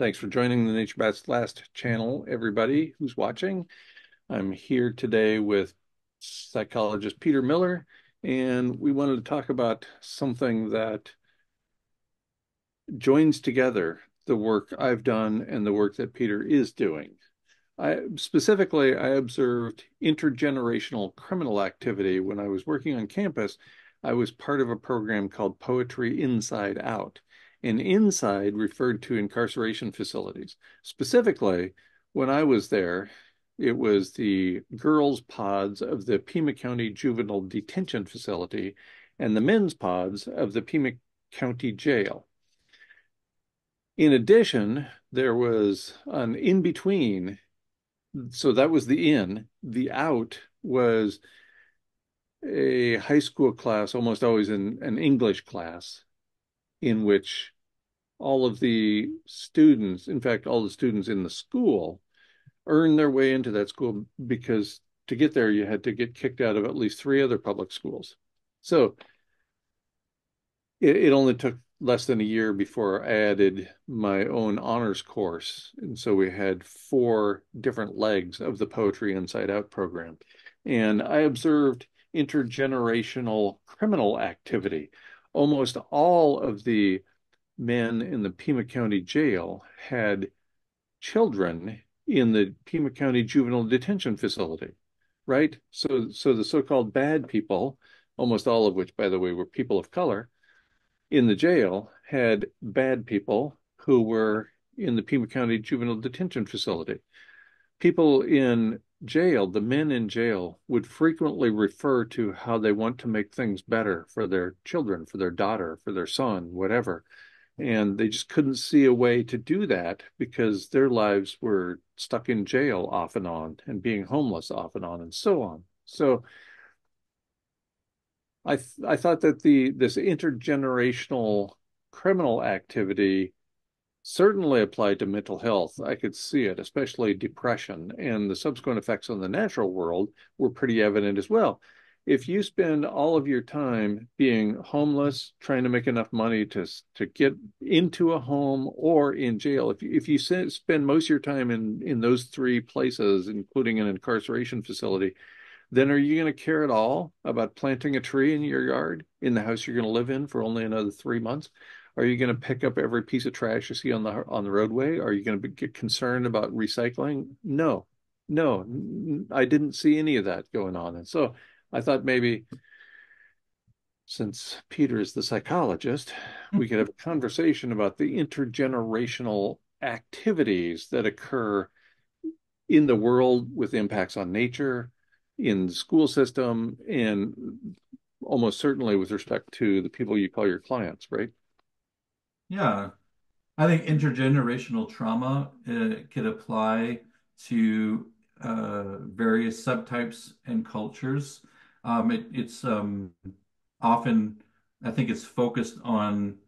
Thanks for joining the Nature Bats Last channel, everybody who's watching. I'm here today with psychologist Peter Miller, and we wanted to talk about something that joins together the work I've done and the work that Peter is doing. I, specifically, I observed intergenerational criminal activity when I was working on campus. I was part of a program called Poetry Inside Out and inside referred to incarceration facilities. Specifically, when I was there, it was the girls' pods of the Pima County Juvenile Detention Facility and the men's pods of the Pima County Jail. In addition, there was an in between. So that was the in. The out was a high school class, almost always in an English class, in which all of the students, in fact, all the students in the school, earned their way into that school because to get there, you had to get kicked out of at least three other public schools. So it, it only took less than a year before I added my own honors course. And so we had four different legs of the Poetry Inside Out program. And I observed intergenerational criminal activity almost all of the men in the Pima County Jail had children in the Pima County Juvenile Detention Facility, right? So, so the so-called bad people, almost all of which, by the way, were people of color, in the jail had bad people who were in the Pima County Juvenile Detention Facility. People in jail, the men in jail, would frequently refer to how they want to make things better for their children, for their daughter, for their son, whatever. And they just couldn't see a way to do that because their lives were stuck in jail off and on and being homeless off and on and so on. So I th I thought that the this intergenerational criminal activity certainly applied to mental health. I could see it, especially depression, and the subsequent effects on the natural world were pretty evident as well. If you spend all of your time being homeless, trying to make enough money to to get into a home or in jail, if you, if you spend most of your time in in those three places, including an incarceration facility, then are you going to care at all about planting a tree in your yard in the house you're going to live in for only another three months? Are you going to pick up every piece of trash you see on the on the roadway? Are you going to get concerned about recycling? No, no, I didn't see any of that going on. And so I thought maybe since Peter is the psychologist, we could have a conversation about the intergenerational activities that occur in the world with impacts on nature, in the school system, and almost certainly with respect to the people you call your clients, right? Yeah, I think intergenerational trauma uh, could apply to uh, various subtypes and cultures. Um, it, it's um, often, I think it's focused on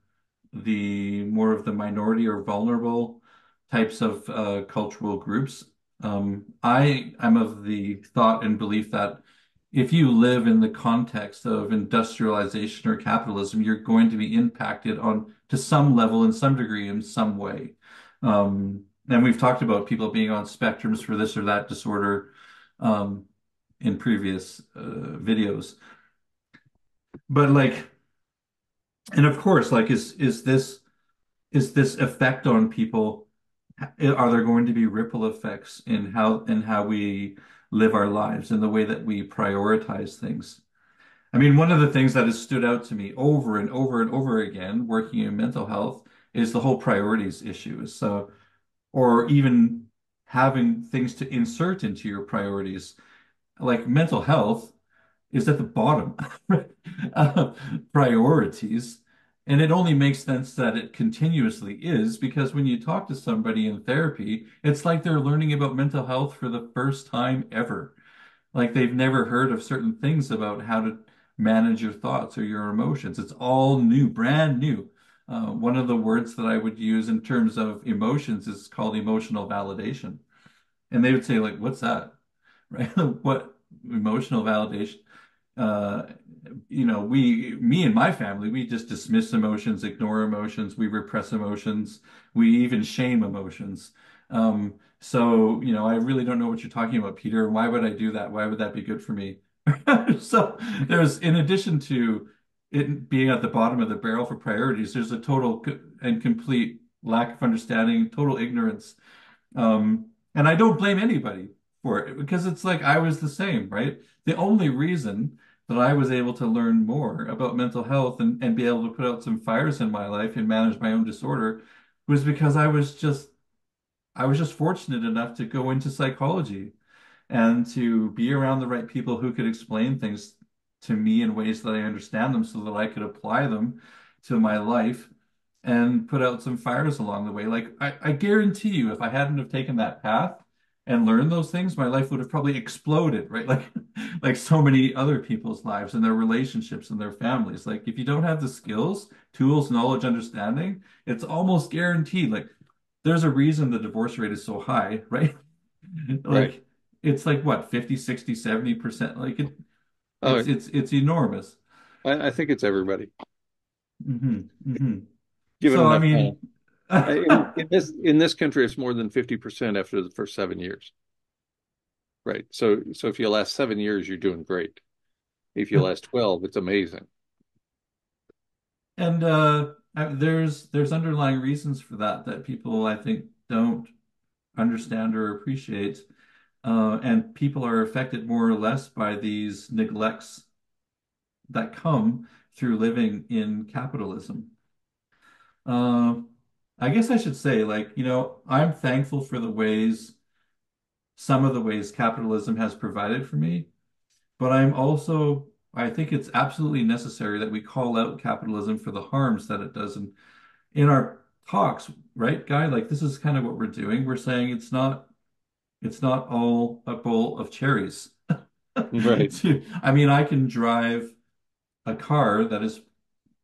the more of the minority or vulnerable types of uh, cultural groups. Um, I am of the thought and belief that if you live in the context of industrialization or capitalism, you're going to be impacted on to some level in some degree in some way. Um, and we've talked about people being on spectrums for this or that disorder um, in previous uh, videos. But like, and of course, like, is is this is this effect on people? Are there going to be ripple effects in how in how we live our lives and the way that we prioritize things. I mean, one of the things that has stood out to me over and over and over again working in mental health is the whole priorities issue. So, or even having things to insert into your priorities, like mental health is at the bottom of priorities. And it only makes sense that it continuously is because when you talk to somebody in therapy, it's like they're learning about mental health for the first time ever. Like they've never heard of certain things about how to manage your thoughts or your emotions. It's all new, brand new. Uh, one of the words that I would use in terms of emotions is called emotional validation. And they would say, like, what's that? Right? what emotional validation? uh, you know, we, me and my family, we just dismiss emotions, ignore emotions, we repress emotions, we even shame emotions. Um, so, you know, I really don't know what you're talking about, Peter. Why would I do that? Why would that be good for me? So there's, in addition to it being at the bottom of the barrel for priorities, there's a total and complete lack of understanding, total ignorance. Um, and I don't blame anybody for it because it's like I was the same, right? The only reason that I was able to learn more about mental health and, and be able to put out some fires in my life and manage my own disorder was because I was just I was just fortunate enough to go into psychology and to be around the right people who could explain things to me in ways that I understand them so that I could apply them to my life and put out some fires along the way. Like I, I guarantee you, if I hadn't have taken that path and learned those things, my life would have probably exploded, right? Like like so many other people's lives and their relationships and their families. Like if you don't have the skills, tools, knowledge, understanding, it's almost guaranteed. Like there's a reason the divorce rate is so high, right? Right. Like it's like what, 50, 60, 70%. Like it Oh, it's it's it's enormous. I, I think it's everybody. hmm hmm Given So I enough time. Mean, In, in this in this country, it's more than 50% after the first seven years. Right. So so if you last seven years, you're doing great. If you last 12, it's amazing. and uh there's there's underlying reasons for that that people I think don't understand or appreciate. Uh, and people are affected more or less by these neglects that come through living in capitalism. Uh, I guess I should say, like, you know, I'm thankful for the ways, some of the ways capitalism has provided for me, but I'm also, I think it's absolutely necessary that we call out capitalism for the harms that it does. And in our talks, right, Guy, like this is kind of what we're doing. We're saying it's not, it's not all a bowl of cherries. Right. I mean, I can drive a car that is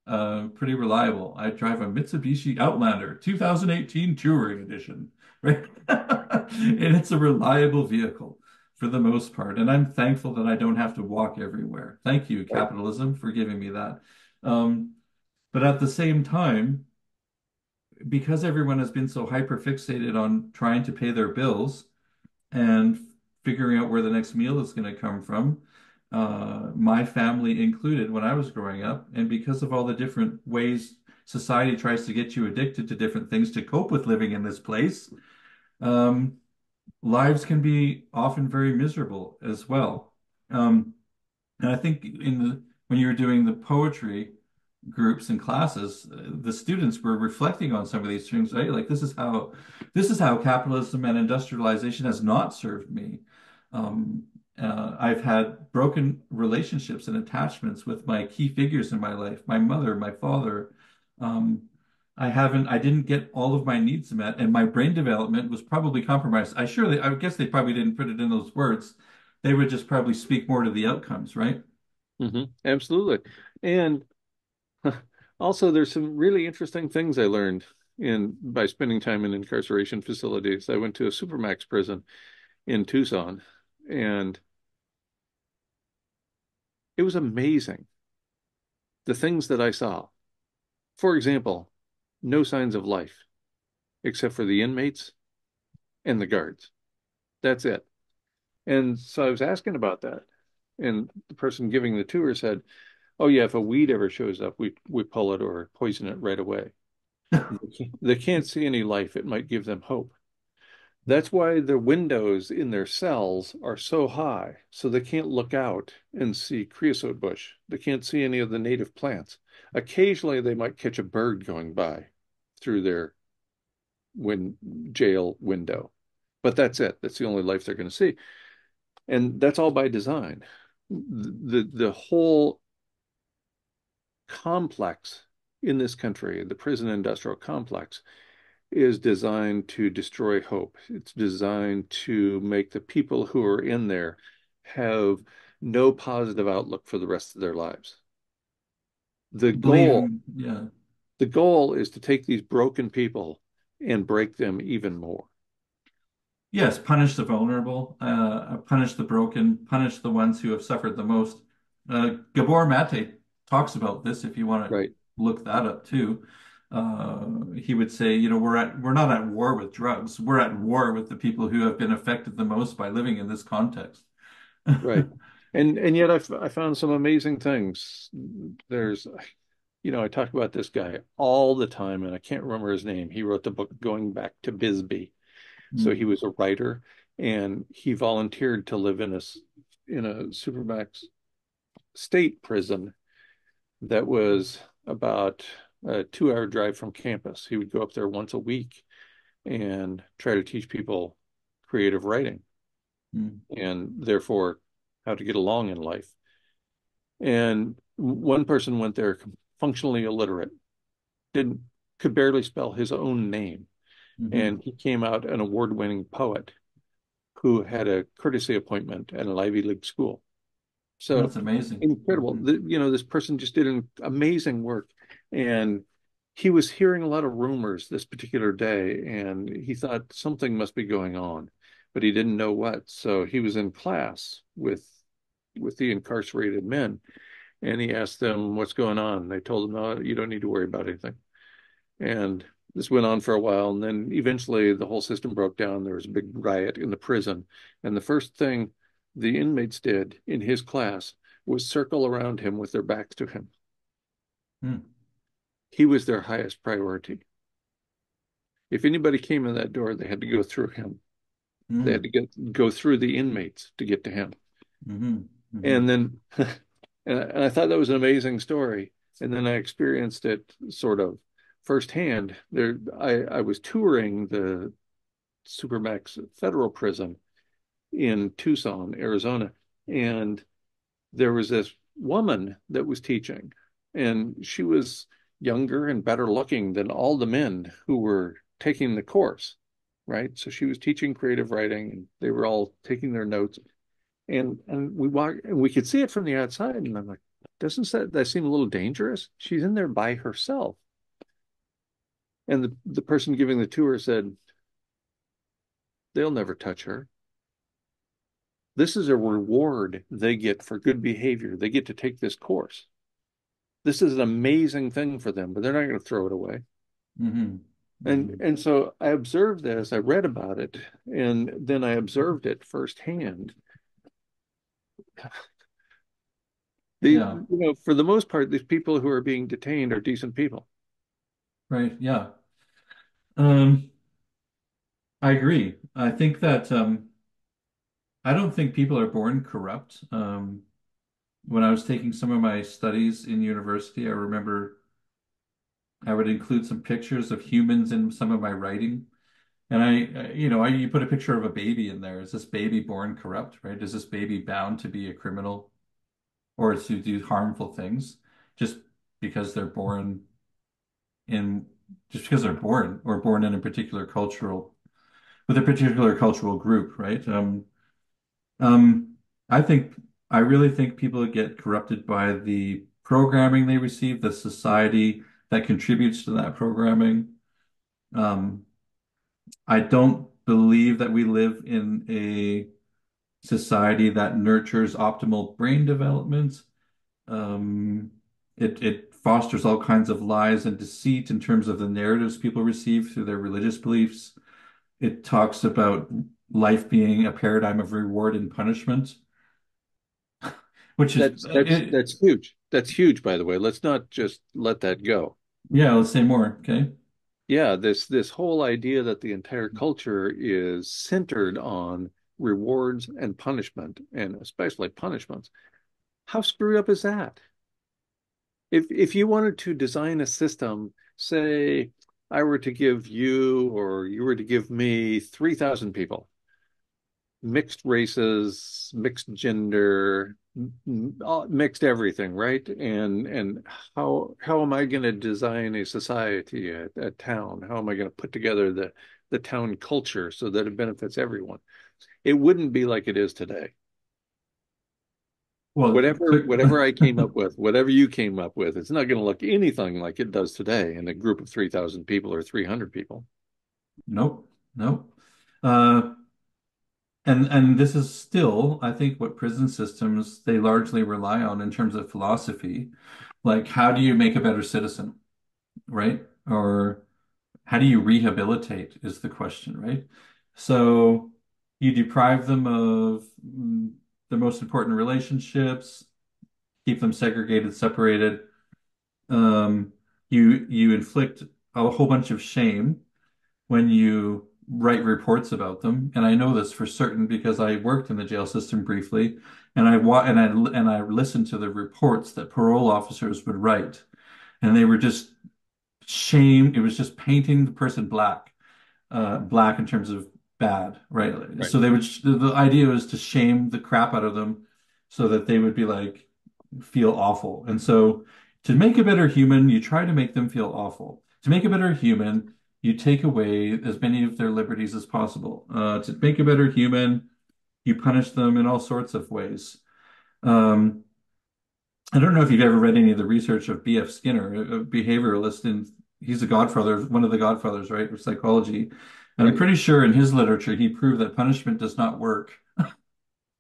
uh, pretty reliable. I drive a Mitsubishi Outlander 2018 Touring Edition, right? And it's a reliable vehicle for the most part. And I'm thankful that I don't have to walk everywhere. Thank you, capitalism, for giving me that. Um, but at the same time, because everyone has been so hyper fixated on trying to pay their bills and figuring out where the next meal is going to come from, uh, my family included when I was growing up. And because of all the different ways society tries to get you addicted to different things to cope with living in this place, um, lives can be often very miserable as well. Um, and I think in the when you were doing the poetry groups and classes, uh, the students were reflecting on some of these things, right? Like this is how this is how capitalism and industrialization has not served me. Um, uh, I've had broken relationships and attachments with my key figures in my life, my mother, my father. Um, I haven't, I didn't get all of my needs met, and my brain development was probably compromised. I surely, I guess they probably didn't put it in those words. They would just probably speak more to the outcomes, right? hmm Absolutely. And also, there's some really interesting things I learned in by spending time in incarceration facilities. I went to a supermax prison in Tucson, and it was amazing the things that I saw. For example, no signs of life except for the inmates and the guards. That's it. And so I was asking about that. And the person giving the tour said, Oh yeah, if a weed ever shows up, we we pull it or poison it right away. They can't see any life. It might give them hope. That's why the windows in their cells are so high, so they can't look out and see creosote bush. They can't see any of the native plants. Occasionally, they might catch a bird going by through their win jail window, but that's it. That's the only life they're going to see, and that's all by design. The the whole complex in this country, the prison industrial complex, is designed to destroy hope. It's designed to make the people who are in there have no positive outlook for the rest of their lives. The goal, yeah. the goal is to take these broken people and break them even more. Yes, punish the vulnerable, uh, punish the broken, punish the ones who have suffered the most. Uh, Gabor Mate talks about this if you want to Right, look that up too. Uh, he would say, you know, we're at we're not at war with drugs. We're at war with the people who have been affected the most by living in this context. right. And and yet I, found some amazing things. There's, you know, I talk about this guy all the time, and I can't remember his name. He wrote the book Going Back to Bisbee. So he Mm, was a writer, and he volunteered to live in a in a supermax state prison that was about a two-hour drive from campus. He would go up there once a week and try to teach people creative writing mm, and therefore how to get along in life. And one person went there functionally illiterate, didn't could barely spell his own name, mhm. and he came out an award-winning poet who had a courtesy appointment at an Ivy League school. So That's amazing. incredible. hmm The, you know, this person just did an amazing work. And he was hearing a lot of rumors this particular day, and he thought something must be going on, but he didn't know what. So he was in class with with the incarcerated men, and he asked them what's going on. They told him, "No, you don't need to worry about anything." And this went on for a while, and then eventually the whole system broke down. There was a big riot in the prison, and the first thing the inmates did in his class was circle around him with their backs to him. Mm, He was their highest priority. If anybody came in that door, they had to go through him. They had to get go through the inmates to get to him. mhm, And mhm, then, and I thought that was an amazing story. And then I experienced it sort of firsthand. There, I, I was touring the Supermax federal prison in Tucson, Arizona, and there was this woman that was teaching, and she was younger and better looking than all the men who were taking the course, right? So she was teaching creative writing, and they were all taking their notes, and and we walk, and we could see it from the outside, and I'm like, doesn't that that seem a little dangerous? She's in there by herself, and the the person giving the tour said, they'll never touch her. This is a reward they get for good behavior. They get to take this course. This is an amazing thing for them, but they're not going to throw it away. mhm, And mhm. and so I observed this, I read about it, and then I observed it firsthand. The, Yeah, you know, for the most part, these people who are being detained are decent people. right. Yeah. Um, I agree. I think that um, I don't think people are born corrupt. Um, when I was taking some of my studies in university, I remember I would include some pictures of humans in some of my writing. And I, you know, I, you put a picture of a baby in there. Is this baby born corrupt, right? Is this baby bound to be a criminal or to do harmful things just because they're born in, just because they're born or born in a particular cultural, with a particular cultural group, right? Um, um, I think, I really think people get corrupted by the programming they receive, the society that contributes to that programming. Um, I don't believe that we live in a society that nurtures optimal brain development. Um, it it fosters all kinds of lies and deceit in terms of the narratives people receive through their religious beliefs. It talks about life being a paradigm of reward and punishment, which is That's that's it, that's huge. That's huge, by the way. Let's not just let that go. yeah, let's say more, okay? Yeah, this this whole idea that the entire culture is centered on rewards and punishment, and especially punishments. How screwed up is that? If if you wanted to design a system, say I were to give you or you were to give me 3,000 people, mixed races, mixed gender, mixed everything, right? And and how how am I going to design a society, a, a town? How am I going to put together the the town culture so that it benefits everyone? It wouldn't be like it is today. Well, Whatever whatever I came up with, whatever you came up with, it's not going to look anything like it does today in a group of 3,000 people or 300 people. nope, nope. Uh, and and this is still, I think, what prison systems they largely rely on in terms of philosophy. Like, how do you make a better citizen, right? Or how do you rehabilitate is the question, right? So you deprive them of mm, the most important relationships, keep them segregated, separated. Um, you you inflict a whole bunch of shame when you write reports about them. And I know this for certain because I worked in the jail system briefly, and I wa and I and I listened to the reports that parole officers would write, and they were just shame. It was just painting the person black, uh, black in terms of bad, right? Right. So they would. The idea was to shame the crap out of them, so that they would be like feel awful. And so to make a better human, you try to make them feel awful. To make a better human, you take away as many of their liberties as possible. Uh, to make a better human, you punish them in all sorts of ways. Um, I don't know if you've ever read any of the research of B.F. Skinner, a behavioralist, and he's a godfather, one of the godfathers, right, of psychology. And I'm pretty sure in his literature he proved that punishment does not work.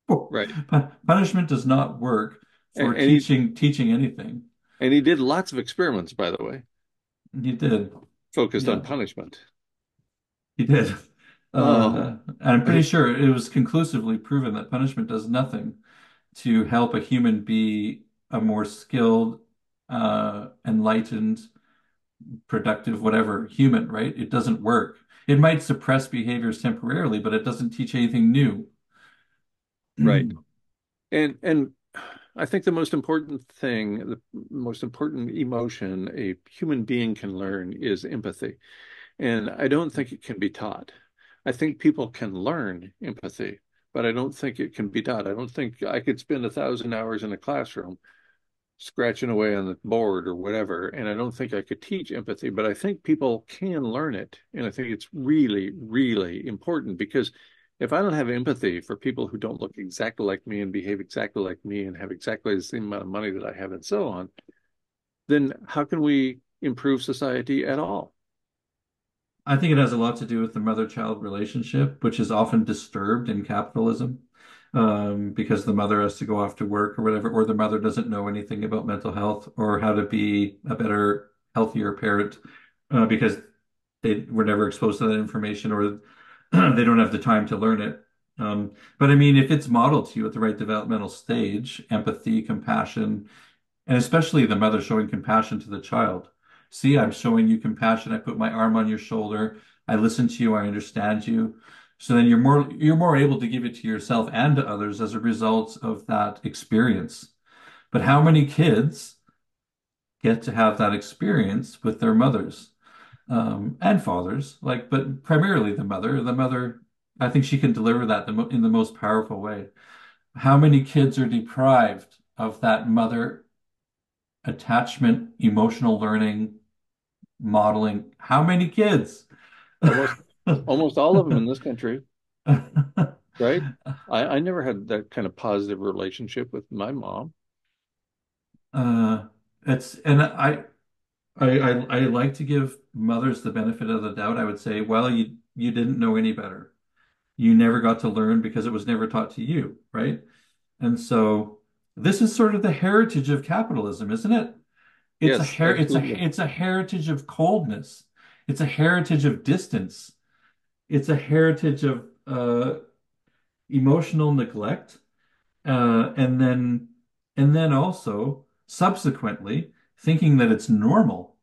Right. Pu- Punishment does not work for and he teaching teaching anything. and he did lots of experiments, by the way, He did. Focused on punishment. he did. Oh, Uh, and I'm pretty sure it was conclusively proven that punishment does nothing to help a human be a more skilled, uh, enlightened, productive, whatever human, right? It doesn't work. It might suppress behaviors temporarily, but it doesn't teach anything new. right. And and I think the most important thing, the most important emotion a human being can learn is empathy. And I don't think it can be taught. I think people can learn empathy, but I don't think it can be taught. I don't think I could spend a thousand hours in a classroom scratching away on the board or whatever, and I don't think I could teach empathy, but I think people can learn it. And I think it's really, really important because if I don't have empathy for people who don't look exactly like me and behave exactly like me and have exactly the same amount of money that I have and so on, then how can we improve society at all? I think it has a lot to do with the mother-child relationship, which is often disturbed in capitalism, um, because the mother has to go off to work or whatever, or the mother doesn't know anything about mental health or how to be a better, healthier parent, uh, because they were never exposed to that information or they don't have the time to learn it. Um, but I mean, if it's modeled to you at the right developmental stage, empathy, compassion, and especially the mother showing compassion to the child. See, I'm showing you compassion. I put my arm on your shoulder. I listen to you. I understand you. So then you're more you're more able to give it to yourself and to others as a result of that experience. But how many kids get to have that experience with their mothers um, and fathers? Like, but primarily the mother. The mother, I think she can deliver that the mo- in the most powerful way. How many kids are deprived of that mother attachment, emotional learning, modeling. How many kids? Almost almost all of them in this country, right? I, I never had that kind of positive relationship with my mom. Uh, it's and I, I I I like to give mothers the benefit of the doubt. I would say, well, you you didn't know any better. You never got to learn because it was never taught to you, right? And so this is sort of the heritage of capitalism, isn't it? It's a Yes, her it's a it's a heritage of coldness. It's a heritage of distance. It's a heritage of uh, emotional neglect, uh, and then and then also subsequently thinking that it's normal.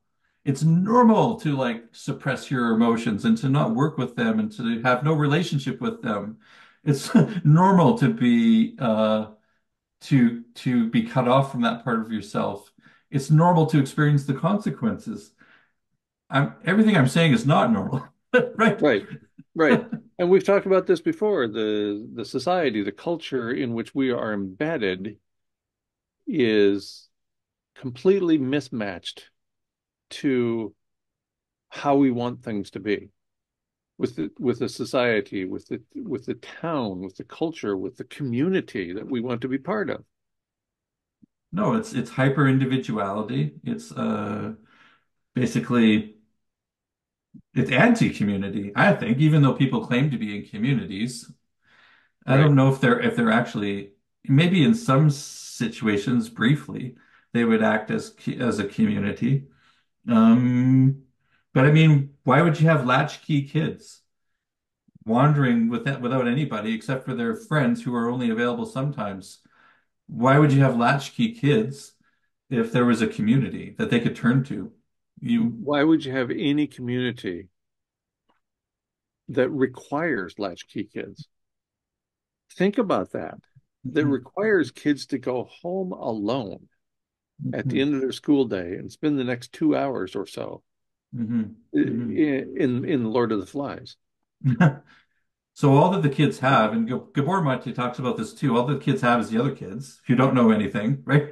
It's normal to like suppress your emotions and to not work with them and to have no relationship with them. It's normal to be uh, to to be cut off from that part of yourself. It's normal to experience the consequences. I'm, everything I'm saying is not normal, right? Right, right. And we've talked about this before. The the society, the culture in which we are embedded is completely mismatched to how we want things to be with the with the society, with the with the town, with the culture, with the community that we want to be part of. No, it's it's hyper individuality. It's uh basically it's anti-community, I think, even though people claim to be in communities. I don't know if they're if they're actually maybe in some situations briefly they would act as as a community. Um, but I mean, why would you have latchkey kids wandering with that, without anybody except for their friends who are only available sometimes? Why would you have latchkey kids if there was a community that they could turn to? You, Why would you have any community that requires latchkey kids? Think about that. That Mhm, requires kids to go home alone at the mhm, end of their school day and spend the next two hours or so mhm, mhm. in in, in Lord of the Flies. So all that the kids have, and Gabor Mate talks about this too, all that the kids have is the other kids. If you don't know anything, right?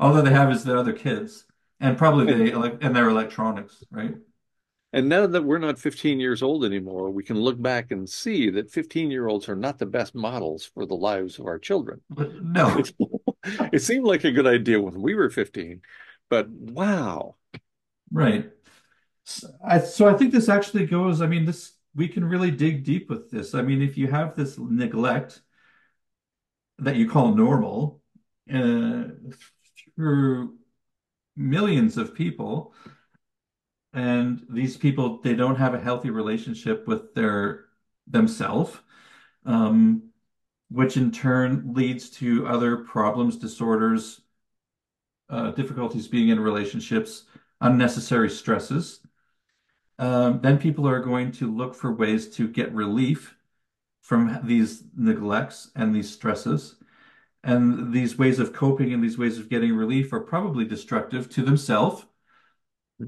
All that they have is the other kids, and probably they and their electronics, right? And now that we're not 15 years old anymore, we can look back and see that 15 year olds are not the best models for the lives of our children. No, It, seemed like a good idea when we were 15, but wow. right. So I, so I think this actually goes, I mean, this we can really dig deep with this. I mean, if you have this neglect that you call normal uh, through millions of people, and these people they don't have a healthy relationship with their themselves, um, which in turn leads to other problems, disorders, uh, difficulties being in relationships, unnecessary stresses. Um, then people are going to look for ways to get relief from these neglects and these stresses. And these ways of coping and these ways of getting relief are probably destructive to themselves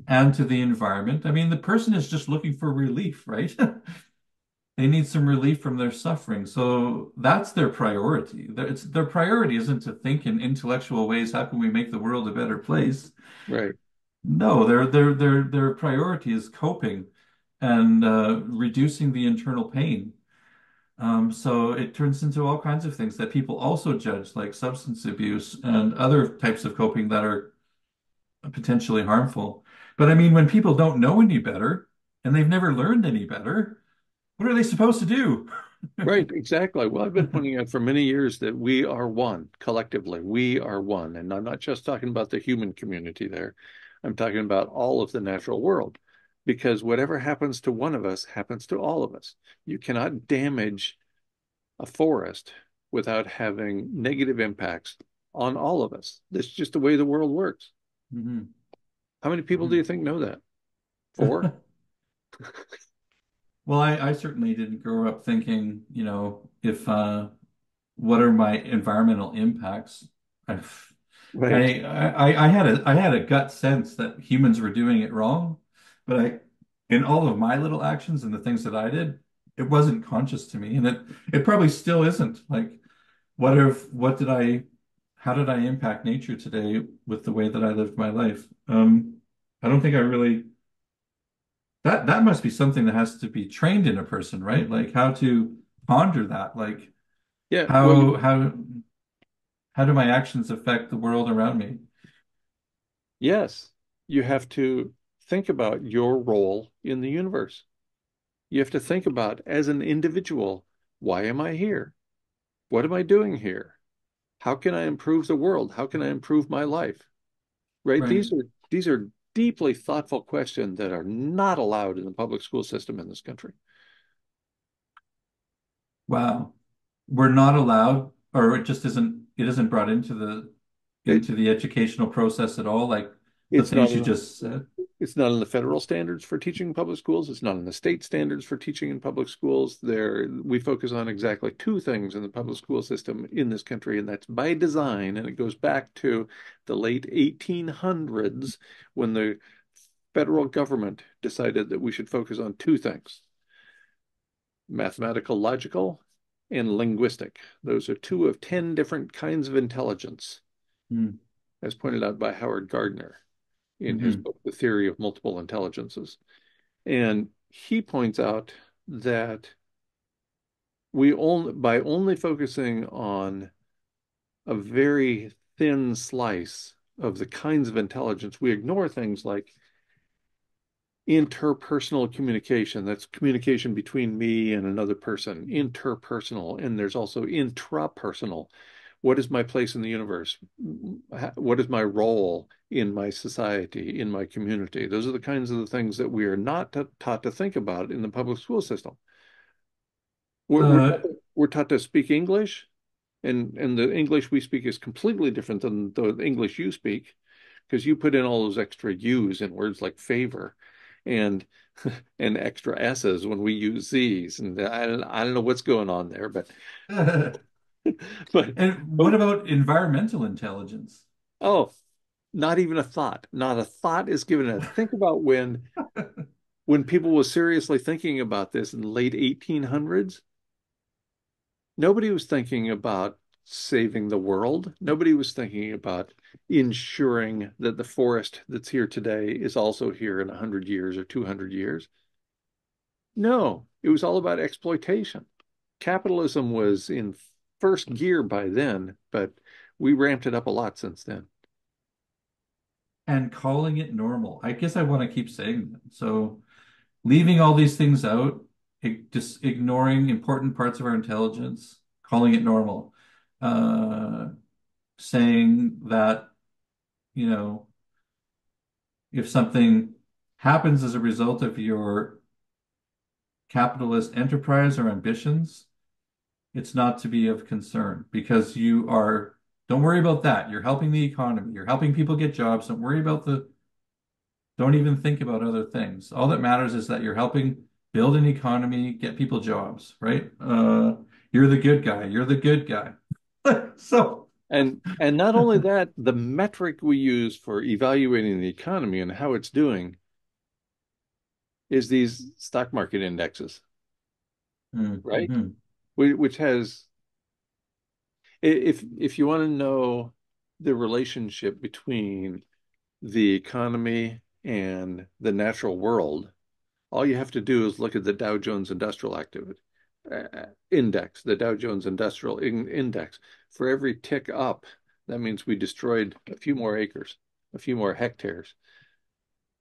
and to the environment. I mean, the person is just looking for relief, right? They need some relief from their suffering. So that's their priority. Their, it's, their priority isn't to think in intellectual ways, how can we make the world a better place? Right. No, their their their their priority is coping and uh, reducing the internal pain. Um, so it turns into all kinds of things that people also judge, like substance abuse and other types of coping that are potentially harmful. But I mean, when people don't know any better and they've never learned any better, what are they supposed to do? Right, exactly. Well, I've been pointing out for many years that we are one collectively. We are one. And I'm not just talking about the human community there. I'm talking about all of the natural world. Because whatever happens to one of us happens to all of us. You cannot damage a forest without having negative impacts on all of us. That's just the way the world works. Mhm, How many people do you think know that? Four? Well, I, I certainly didn't grow up thinking, you know, if uh, what are my environmental impacts? I, Right. I, I, I had a, I had a gut sense that humans were doing it wrong, but I, in all of my little actions and the things that I did, it wasn't conscious to me, and it, it probably still isn't. Like, what if, what did I, how did I impact nature today with the way that I lived my life? Um, I don't think I really. That that must be something that has to be trained in a person, right? Like how to ponder that. Like Yeah. Well, how how how do my actions affect the world around me? yes, you have to think about your role in the universe. You have to think about as an individual, why am I here? What am I doing here? How can I improve the world? How can I improve my life? Right? Right. These are these are deeply thoughtful questions that are not allowed in the public school system in this country. Wow. We're not allowed, or it just isn't it isn't brought into the It into the educational process at all, like it's not you just said. it's not in the federal standards for teaching in public schools. It's not in the state standards for teaching in public schools. There, we focus on exactly two things in the public school system in this country, and that's by design. And it goes back to the late 1800s when the federal government decided that we should focus on two things: mathematical, logical, and linguistic. Those are two of 10 different kinds of intelligence, Mm, as pointed out by Howard Gardner in his hmm book, The Theory of Multiple Intelligences. And he points out that we only by only focusing on a very thin slice of the kinds of intelligence, we ignore things like interpersonal communication. That's communication between me and another person, interpersonal. And there's also intrapersonal. What is my place in the universe? What is my role in my society, in my community? Those are the kinds of the things that we are not taught to think about in the public school system. We're, we're, Uh, taught to, we're taught to speak English, and, and the English we speak is completely different than the English you speak because you put in all those extra U's in words like favor and and extra S's when we use Z's. And I don't, I don't know what's going on there, but but and what oh. about environmental intelligence? oh, not even a thought. Not a thought is given it. Think about when when people were seriously thinking about this in the late 1800s. Nobody was thinking about saving the world. Nobody was thinking about ensuring that the forest that's here today is also here in 100 years or 200 years. No, it was all about exploitation. Capitalism was in first gear by then, but we ramped it up a lot since then. And calling it normal. I guess I want to keep saying that. So leaving all these things out, just ignoring important parts of our intelligence, calling it normal. Uh, saying that, you know, if something happens as a result of your capitalist enterprise or ambitions, it's not to be of concern because you are, don't worry about that. You're helping the economy. You're helping people get jobs. Don't worry about the, don't even think about other things. All that matters is that you're helping build an economy, get people jobs, right? Uh, you're the good guy. You're the good guy. So, And and not only that, the metric we use for evaluating the economy and how it's doing is these stock market indexes, right? Which has if if you want to know the relationship between the economy and the natural world, all you have to do is look at the Dow Jones Industrial Activity uh, Index, the Dow Jones Industrial in Index. For every tick up, that means we destroyed a few more acres, a few more hectares.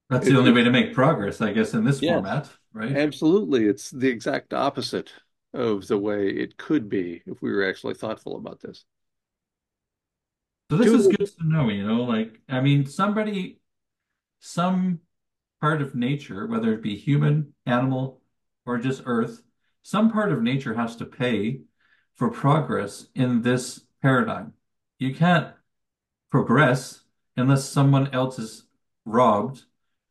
That's the only way to make progress, I guess, in this format, right? absolutely. It's the exact opposite of the way it could be if we were actually thoughtful about this. So this is good to know, you know, like, I mean, somebody, some part of nature, whether it be human, animal, or just Earth, some part of nature has to pay for progress in this paradigm. You can't progress unless someone else is robbed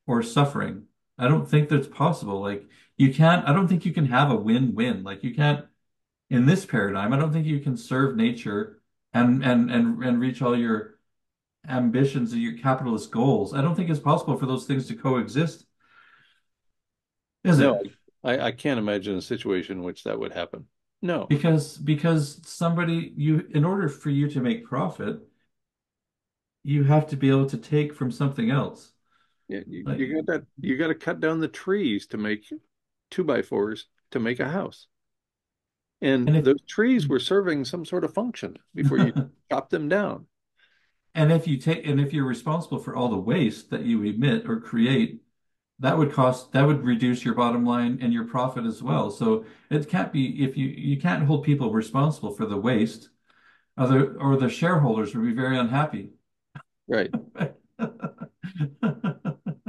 or suffering. I don't think that's possible. Like, you can't, I don't think you can have a win-win. Like, you can't in this paradigm, I don't think you can serve nature and and and and reach all your ambitions and your capitalist goals. I don't think it's possible for those things to coexist, is no, it? I, I can't imagine a situation in which that would happen. No. Because because somebody you in order for you to make profit, you have to be able to take from something else. You, you, Like you got that you got to cut down the trees to make two by fours to make a house. And and if those trees were serving some sort of function before you chop them down. and if you take and if you're responsible for all the waste that you emit or create, that would cost that would reduce your bottom line and your profit as well. So it can't be if you you can't hold people responsible for the waste, other or the shareholders would be very unhappy. Right.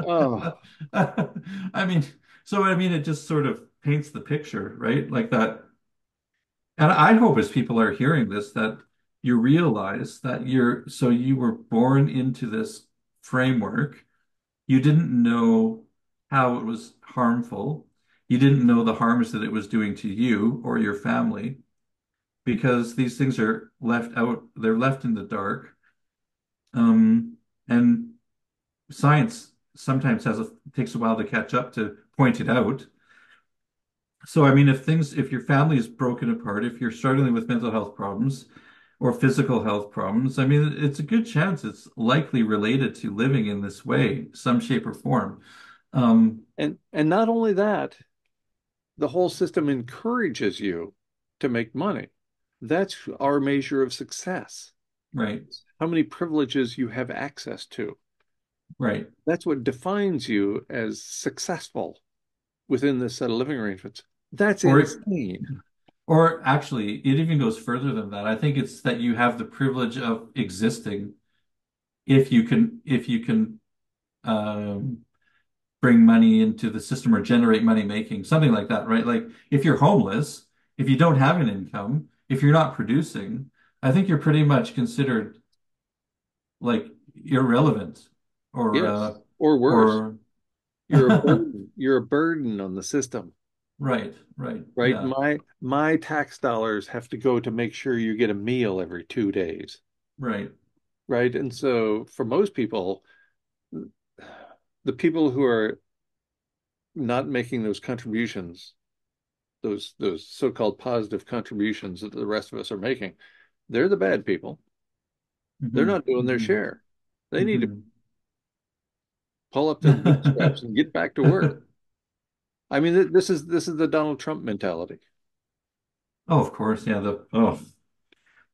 Oh, I mean, so I mean, it just sort of paints the picture, right? Like that. And I hope as people are hearing this that you realize that you're so you were born into this framework. You didn't know how it was harmful. You didn't know the harms that it was doing to you or your family because these things are left out, they're left in the dark. Um, and science sometimes has a takes a while to catch up to point it out. So, I mean, if things, if your family is broken apart, if you're struggling with mental health problems or physical health problems, I mean, it's a good chance it's likely related to living in this way, some shape or form. Um, and and not only that, the whole system encourages you to make money. That's our measure of success. right. How many privileges you have access to. Right. That's what defines you as successful within this set of living arrangements. That's Or insane. or actually, it even goes further than that. I think it's that you have the privilege of existing if you can if you can um, bring money into the system or generate money making, something like that, right? Like if you're homeless, if you don't have an income, if you're not producing, I think you're pretty much considered like irrelevant or Yes. uh Or worse, or you're a burden. You're a burden on the system, right, right. right? Yeah, My my tax dollars have to go to make sure you get a meal every two days, right. right? And so for most people, the people who are not making those contributions, those those so-called positive contributions that the rest of us are making, they're the bad people. They're hmm not doing their hmm share. They need to hmm pull up their bootstraps and get back to work. I mean, this is this is the Donald Trump mentality. Oh, of course. Yeah, the oh,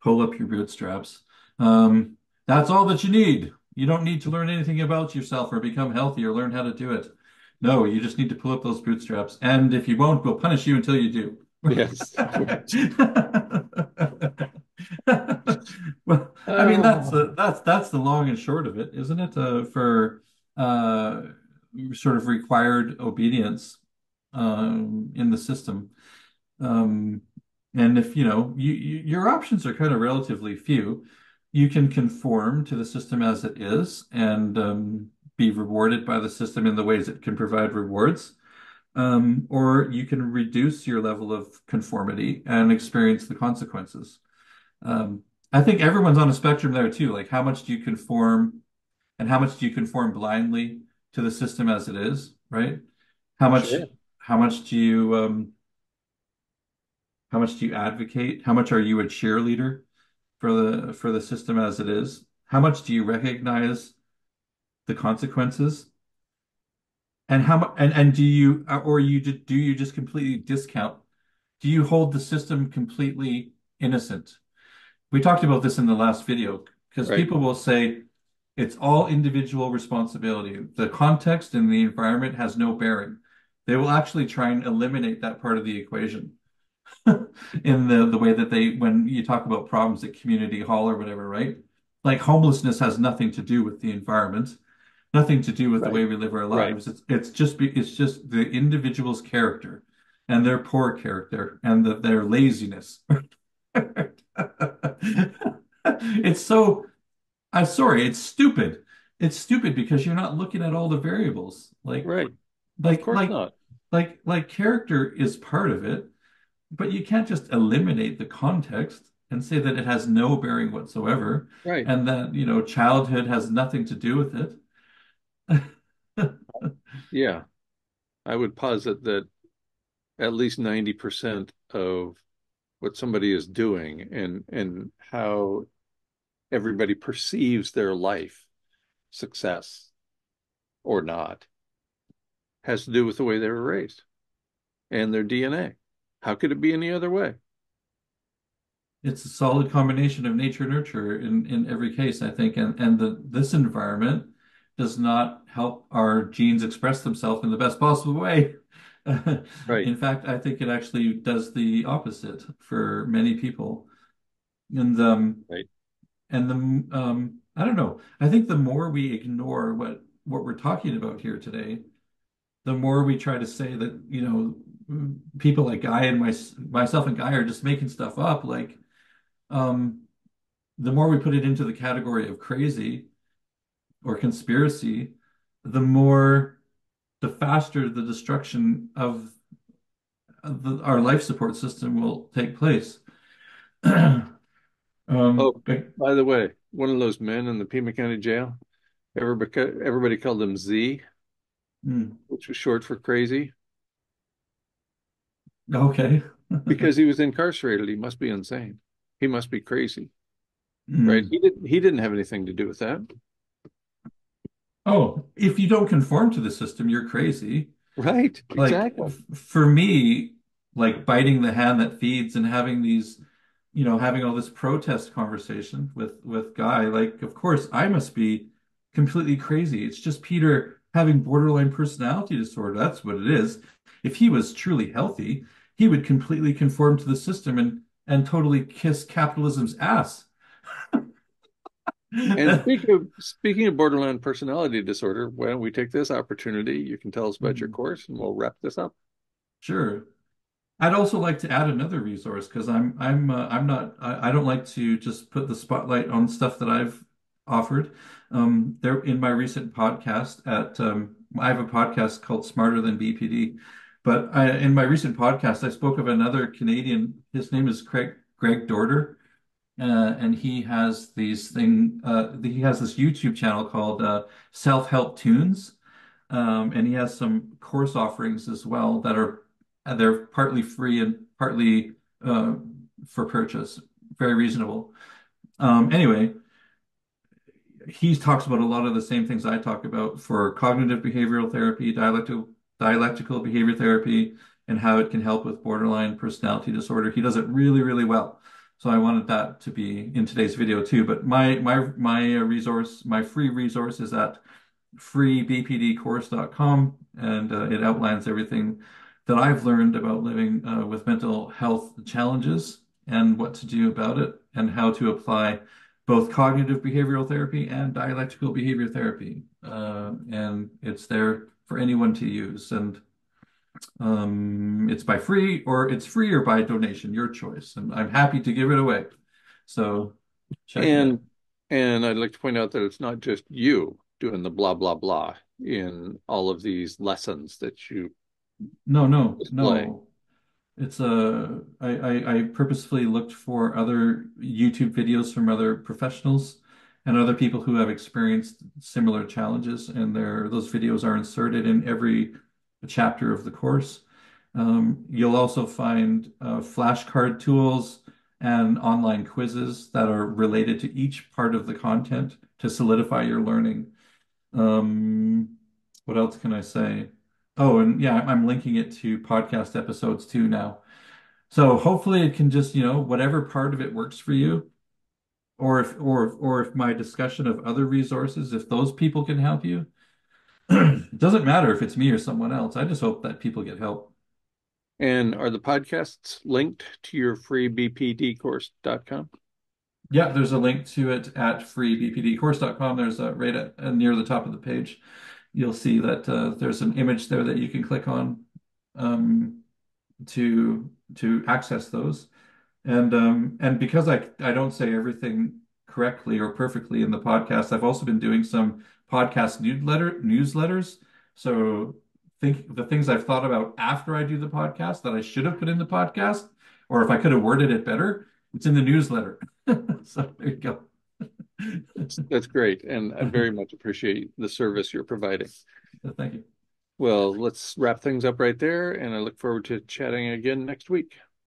pull up your bootstraps. Um, that's all that you need. You don't need to learn anything about yourself or become healthy or learn how to do it. No, you just need to pull up those bootstraps. And if you won't, we'll punish you until you do. Yes. Well, I mean that's Oh, the that's that's the long and short of it, isn't it? Uh, for uh, sort of required obedience um, in the system. Um, and if you know you, you, your options are kind of relatively few, you can conform to the system as it is and um, be rewarded by the system in the ways it can provide rewards. Um, or you can reduce your level of conformity and experience the consequences. Um, I think everyone's on a spectrum there too. Like how much do you conform and how much do you conform blindly to the system as it is, right? How much sure. how much do you um, how much do you advocate? How much are you a cheerleader for the for the system as it is? How much do you recognize the consequences? And how much and, and do you or you do you just completely discount? Do you hold the system completely innocent? We talked about this in the last video because Right. people will say it's all individual responsibility. The context and the environment has no bearing. They will actually try and eliminate that part of the equation. in the the way that they when you talk about problems at community hall or whatever, right? Like homelessness has nothing to do with the environment, nothing to do with the way we live our Right. lives. It's it's just be, it's just the individual's character and their poor character and the, their laziness. It's so I'm sorry, it's stupid. It's stupid because you're not looking at all the variables. Like Right. Like like not. like like character is part of it but you can't just eliminate the context and say that it has no bearing whatsoever Right. and that, you know, childhood has nothing to do with it. Yeah. I would posit that at least 90% of what somebody is doing and and how everybody perceives their life, success or not, has to do with the way they were raised and their DNA. How could it be any other way? It's a solid combination of nature and nurture in, in every case, I think. And and the this environment does not help our genes express themselves in the best possible way. Right. In fact, I think it actually does the opposite for many people. And um, Right. And the um, I don't know. I think the more we ignore what what we're talking about here today, the more we try to say that, you know, people like Guy and my, myself and Guy are just making stuff up. Like, um, the more we put it into the category of crazy or conspiracy, the more, the faster the destruction of the, our life support system will take place. Um, Oh, but, by the way, one of those men in the Pima County Jail, everybody, everybody called him Z, mm, which was short for crazy, okay. because he was incarcerated. He must be insane. He must be crazy, right? Mm. He didn't he didn't have anything to do with that. Oh, if you don't conform to the system, you're crazy. Right, Like exactly. for me, like biting the hand that feeds and having these, you know, having all this protest conversation with with Guy, like of course I must be completely crazy. It's just Peter having borderline personality disorder. That's what it is. If he was truly healthy, he would completely conform to the system and and totally kiss capitalism's ass. And speaking of speaking of borderline personality disorder, why don't we take this opportunity? You can tell us about your mm-hmm. course, and we'll wrap this up. Sure. I'd also like to add another resource because I'm I'm uh, I'm not I, I don't like to just put the spotlight on stuff that I've offered. Um, there in my recent podcast at um, I have a podcast called Smarter Than BPD, but I, in my recent podcast I spoke of another Canadian. His name is Craig Greg Dorder, uh, and he has these thing uh, he has this YouTube channel called uh, Self Help Toons, um, and he has some course offerings as well that are they're partly free and partly uh, for purchase. Very reasonable. Um, anyway, he talks about a lot of the same things I talk about for cognitive behavioral therapy, dialectical dialectical behavior therapy, and how it can help with borderline personality disorder. He does it really, really well. So I wanted that to be in today's video too. But my my my resource, my free resource is at freebpdcourse.com, and uh, it outlines everything that I've learned about living uh, with mental health challenges and what to do about it, and how to apply both cognitive behavioral therapy and dialectical behavior therapy. Uh, and it's there for anyone to use. And um, it's by free or it's free or by donation, your choice. And I'm happy to give it away. So check it. And and I'd like to point out that it's not just you doing the blah blah blah in all of these lessons that you No, no, display. no. It's a I, I I purposefully looked for other YouTube videos from other professionals and other people who have experienced similar challenges, and there those videos are inserted in every chapter of the course. Um, you'll also find uh, flashcard tools and online quizzes that are related to each part of the content to solidify your learning. Um, what else can I say? Oh, and yeah, I'm linking it to podcast episodes too now. So hopefully it can just, you know, whatever part of it works for you, or if or or if my discussion of other resources, if those people can help you, it doesn't matter if it's me or someone else. I just hope that people get help. And are the podcasts linked to your free bpdcourse.com? Yeah, there's a link to it at freebpdcourse.com. There's a right at, uh, near the top of the page. You'll see that uh, there's an image there that you can click on um, to to access those. And um, and because I I don't say everything correctly or perfectly in the podcast, I've also been doing some podcast newsletter newsletters. So think the things I've thought about after I do the podcast that I should have put in the podcast, or if I could have worded it better, it's in the newsletter. So there you go. That's, that's great. And I very much appreciate the service you're providing. Thank you. Well, let's wrap things up right there, and I look forward to chatting again next week.